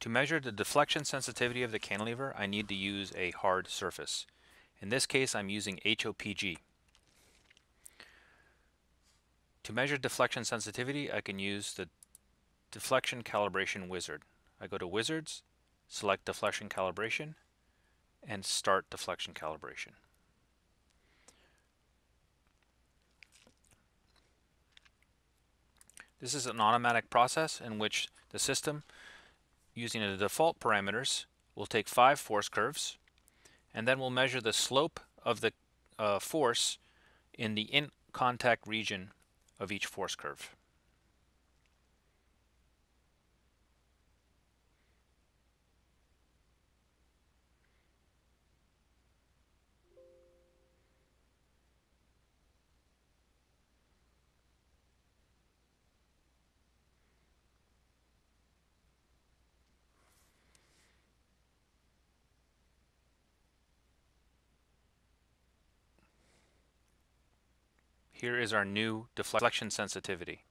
To measure the deflection sensitivity of the cantilever, I need to use a hard surface. In this case, I'm using HOPG. To measure deflection sensitivity, I can use the deflection calibration wizard. I go to wizards, select deflection calibration, and start deflection calibration. This is an automatic process in which the system, using the default parameters, we'll take five force curves, and then we'll measure the slope of the uh, force in the in contact region of each force curve. Here is our new deflection sensitivity.